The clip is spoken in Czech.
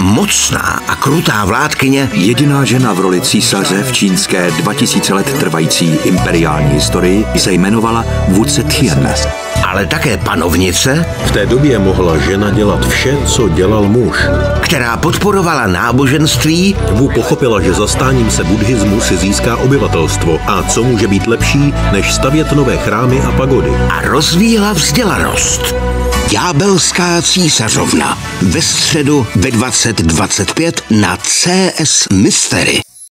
Mocná a krutá vládkyně, Jediná žena v roli císaře v čínské 2000 let trvající imperiální historii se jmenovala Wu Zetian. ale také panovnice, V té době mohla žena dělat vše, co dělal muž. která podporovala náboženství Wu pochopila, že zastáním se buddhismu si získá obyvatelstvo a co může být lepší, než stavět nové chrámy a pagody. a rozvíjela vzdělanost. Ďábelská císařovna ve středu ve 2025 na CS Mystery.